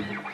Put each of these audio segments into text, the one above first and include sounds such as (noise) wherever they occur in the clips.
Until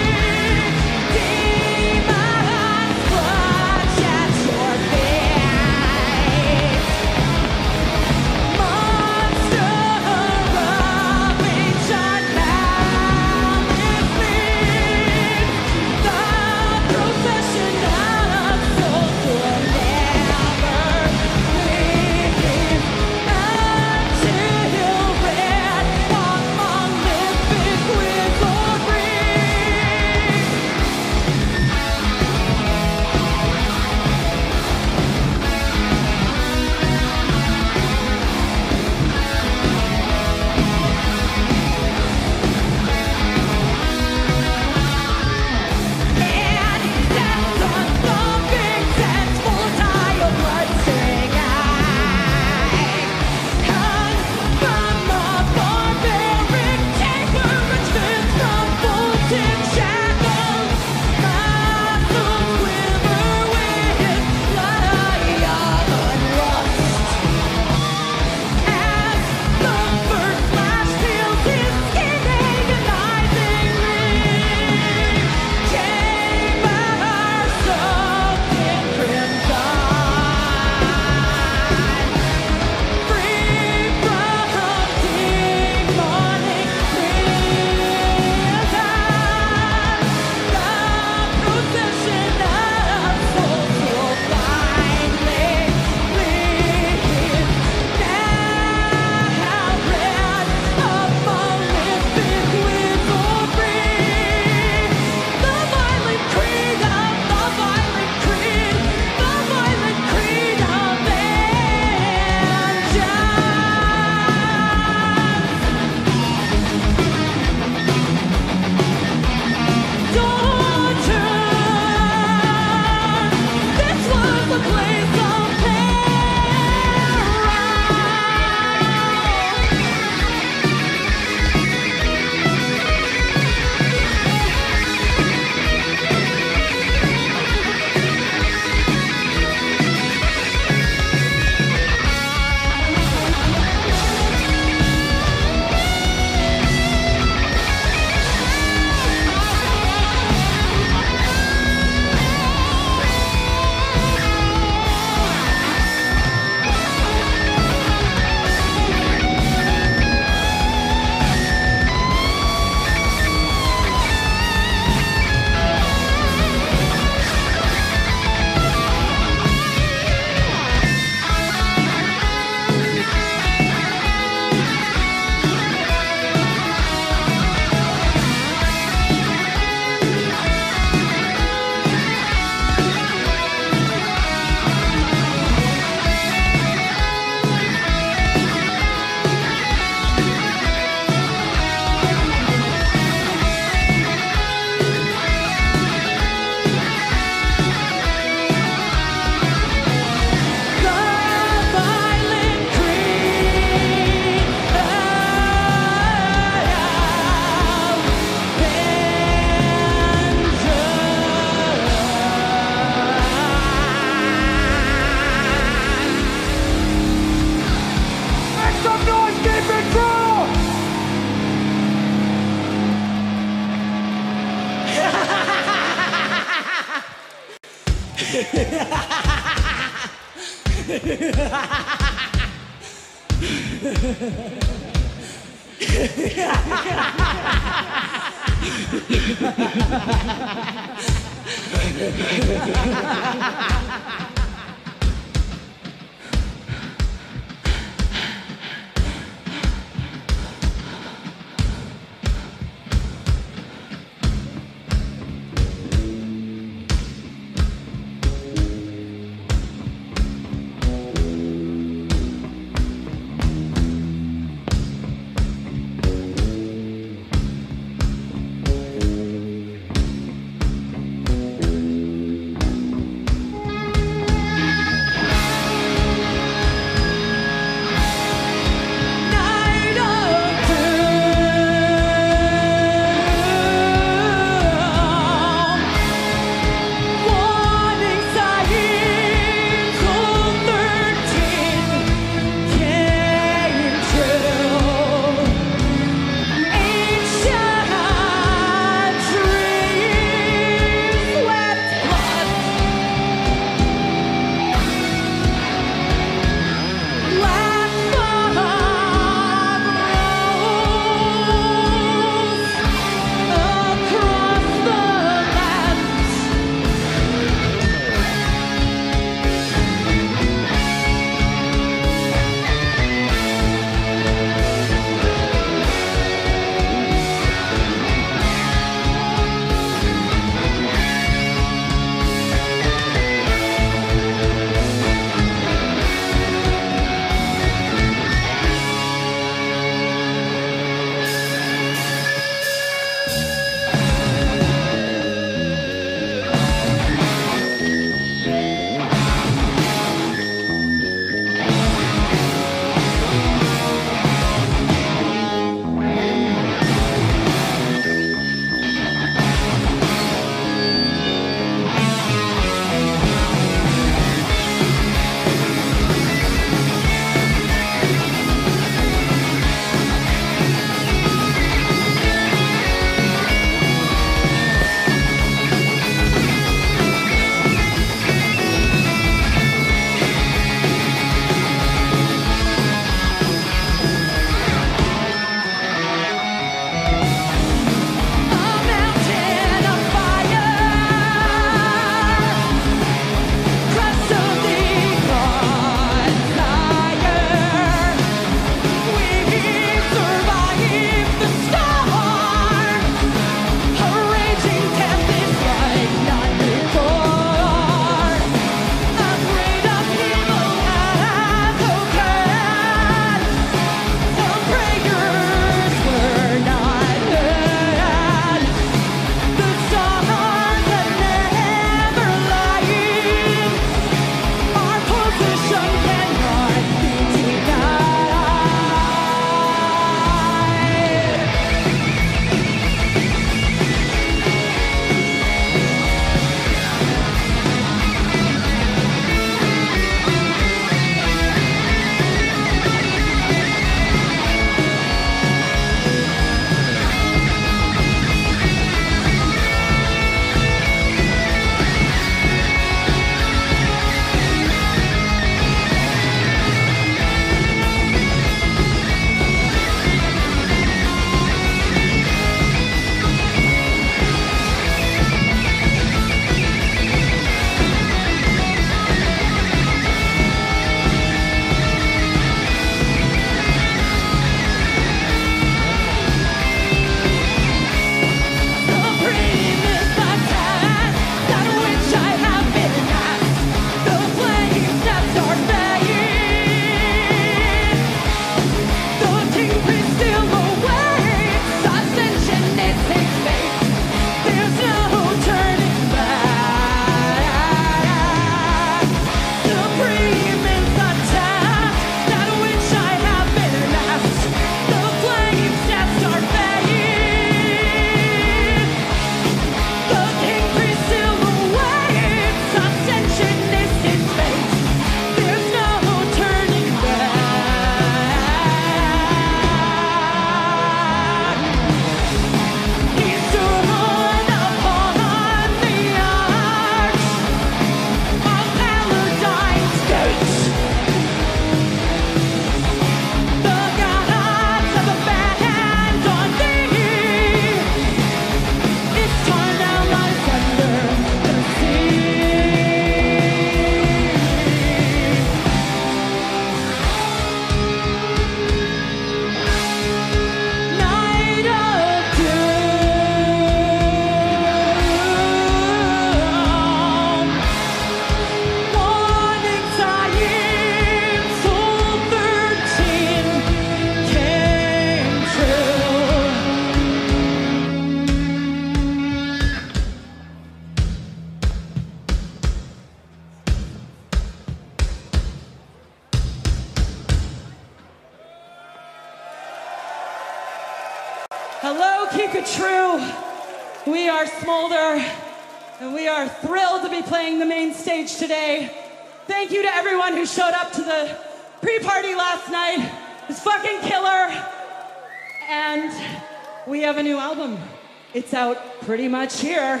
out pretty much here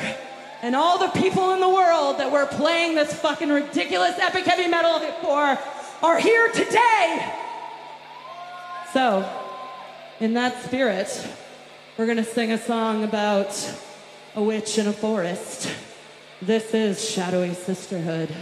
and all the people in the world that we're playing this fucking ridiculous epic heavy metal for are here today. So, in that spirit, we're gonna sing a song about a witch in a forest. This is Shadowy Sisterhood.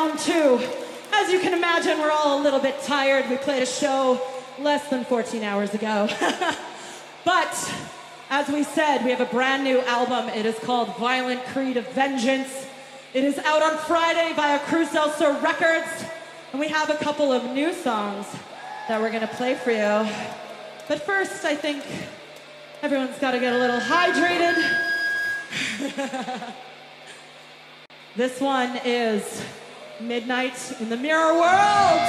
Round two. As you can imagine, we're all a little bit tired. We played a show less than 14 hours ago. (laughs) but as we said, we have a brand new album. It is called Violent Creed of Vengeance. It is out on Friday via Cruz del Sur Records. And we have a couple of new songs that we're going to play for you. But first, I think everyone's got to get a little hydrated. (laughs) this one is Midnight in the Mirror World.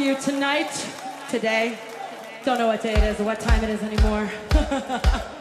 Tonight, today. Don't know what day it is or what time it is anymore. (laughs)